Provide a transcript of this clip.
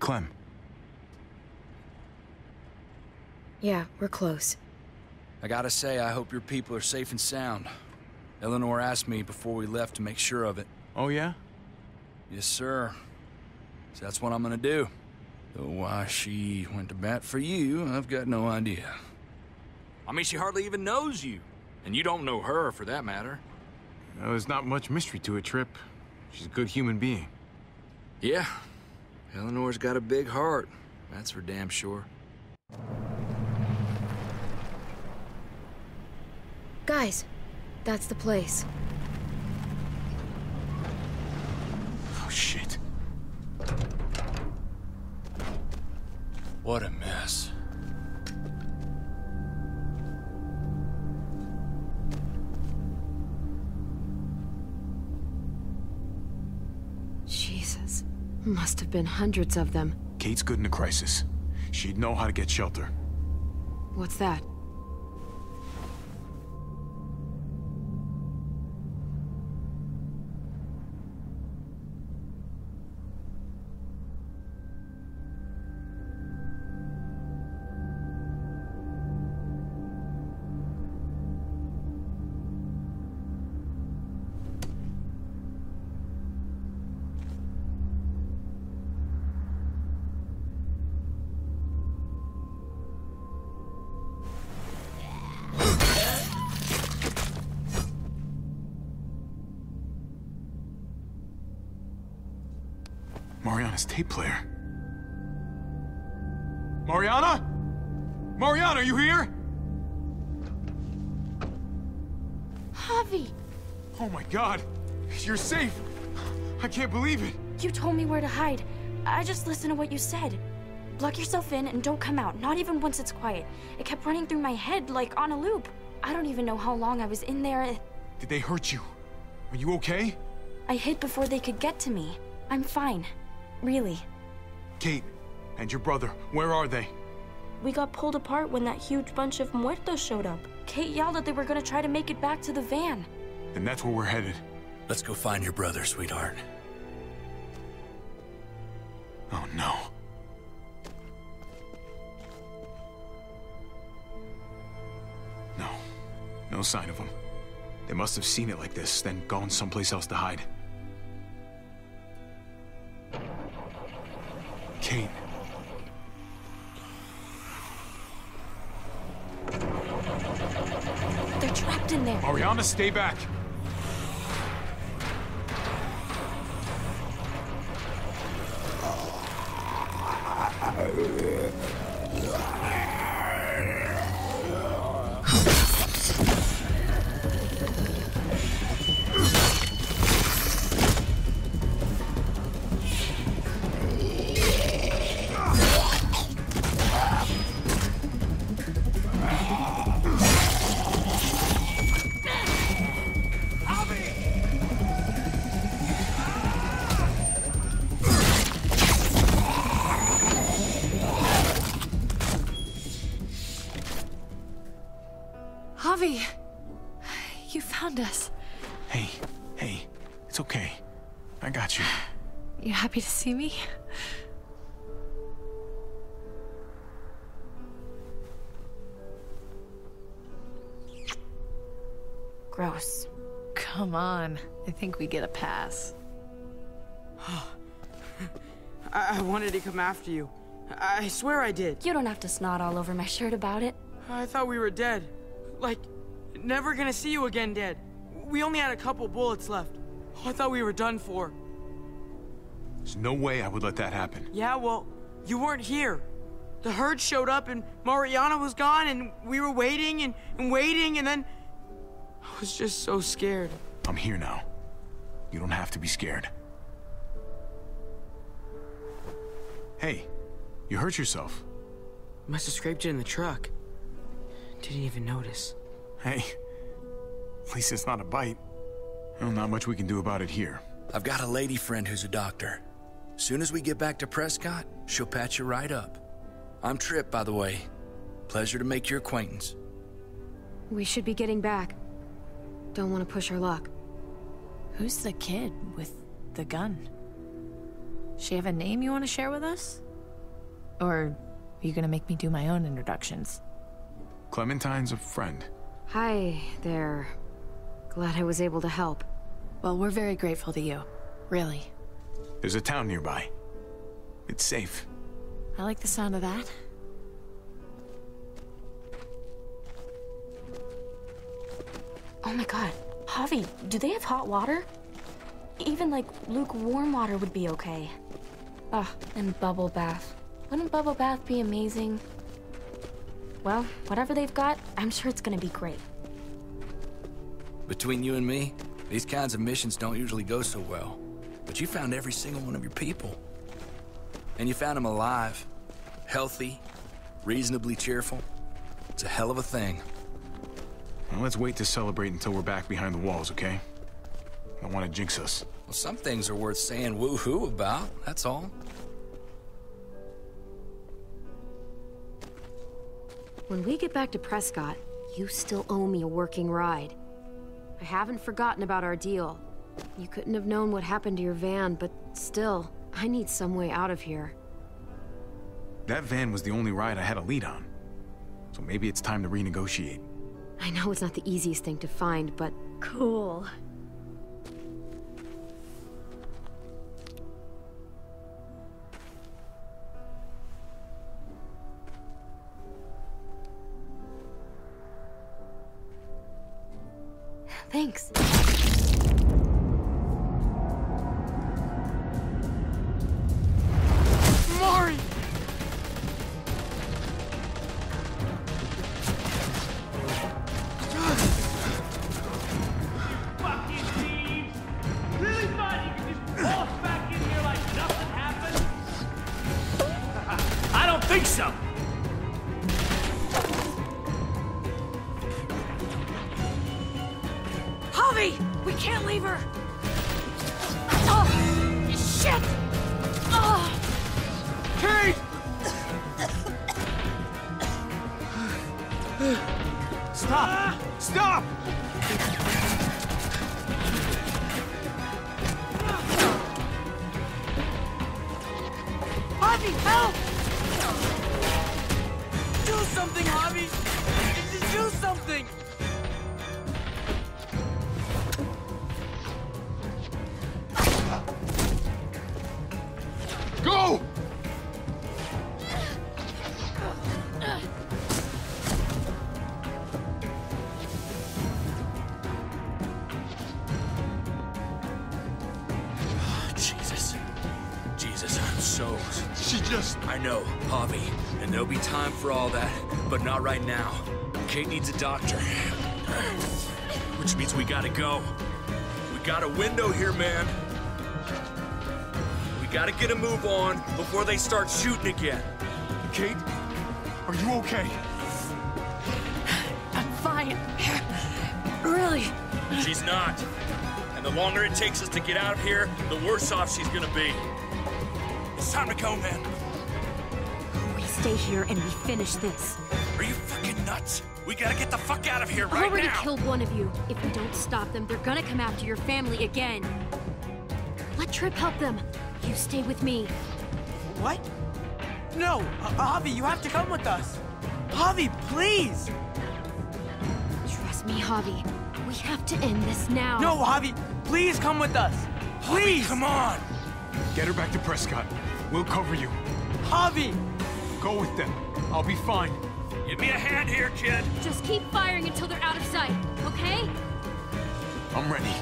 Clem. Yeah, we're close. I gotta say, I hope your people are safe and sound. Eleanor asked me before we left to make sure of it. Oh, yeah? Yes, sir. So that's what I'm gonna do. Though why she went to bat for you, I've got no idea. I mean, she hardly even knows you. And you don't know her, for that matter. there's not much mystery to it, Tripp. She's a good human being. Yeah. Eleanor's got a big heart. That's for damn sure. Guys, that's the place. Oh, shit. What a mess. Must have been hundreds of them. Kate's good in a crisis. She'd know how to get shelter. What's that? Mariana's tape player. Mariana? Mariana, are you here? Javi! Oh my god! You're safe! I can't believe it! You told me where to hide. I just listened to what you said. Lock yourself in and don't come out, not even once it's quiet. It kept running through my head like on a loop. I don't even know how long I was in there. Did they hurt you? Are you okay? I hid before they could get to me. I'm fine. Really. Kate, and your brother, where are they? We got pulled apart when that huge bunch of muertos showed up. Kate yelled that they were gonna try to make it back to the van. Then that's where we're headed. Let's go find your brother, sweetheart. Oh no. No. No sign of them. They must have seen it like this, then gone someplace else to hide. Kate. They're trapped in there. Mariana, stay back! Javi! You found us. Hey, hey, it's okay. I got you. You happy to see me? Gross. Come on. I think we get a pass. I, I wanted to come after you. I swear I did. You don't have to snot all over my shirt about it. I thought we were dead. Like, never gonna see you again Dad. We only had a couple bullets left. Oh, I thought we were done for. There's no way I would let that happen. Yeah, well, you weren't here. The herd showed up and Mariana was gone and we were waiting and, and waiting and then... I was just so scared. I'm here now. You don't have to be scared. Hey, you hurt yourself. Must have scraped it in the truck. Didn't even notice. Hey, at least it's not a bite. Well, not much we can do about it here. I've got a lady friend who's a doctor. Soon as we get back to Prescott, she'll patch you right up. I'm Tripp, by the way. Pleasure to make your acquaintance. We should be getting back. Don't want to push our luck. Who's the kid with the gun? She have a name you want to share with us? Or are you gonna make me do my own introductions? Clementine's a friend. Hi there. Glad I was able to help. Well, we're very grateful to you. Really. There's a town nearby. It's safe. I like the sound of that. Oh my god. Javi, do they have hot water? Even like lukewarm water would be okay. Ugh, and bubble bath. Wouldn't bubble bath be amazing? Well, whatever they've got, I'm sure it's gonna be great. Between you and me, these kinds of missions don't usually go so well. But you found every single one of your people. And you found them alive, healthy, reasonably cheerful. It's a hell of a thing. Well, let's wait to celebrate until we're back behind the walls, okay? I don't want to jinx us. Well, some things are worth saying woo-hoo about, that's all. When we get back to Prescott, you still owe me a working ride. I haven't forgotten about our deal. You couldn't have known what happened to your van, but still, I need some way out of here. That van was the only ride I had a lead on. So maybe it's time to renegotiate. I know it's not the easiest thing to find, but cool. Thanks. Mari! Really thought you could just walk back in here like? I don't think so! Javi! We can't leave her! Oh! Shit! Oh! Kate! Stop! Stop! Javi, help! Do something, Javi! Do something! Jesus, She just... I know, Javi, and there'll be time for all that, but not right now. Kate needs a doctor. Which means we gotta go. We got a window here, man. We gotta get a move on before they start shooting again. Kate? Are you okay? I'm fine. Really? She's not. And the longer it takes us to get out of here, the worse off she's gonna be. It's time to go, man. We stay here and we finish this. Are you fucking nuts? We gotta get the fuck out of here I've right already now. killed one of you. If we don't stop them, they're gonna come after your family again. Let Tripp help them. You stay with me. What? No, uh, Javi, you have to come with us. Javi, please! Trust me, Javi. We have to end this now. No, Javi, please come with us. Please! Come on! Get her back to Prescott. We'll cover you. Javi! Go with them. I'll be fine. Give me a hand here, kid. Just keep firing until they're out of sight, okay? I'm ready.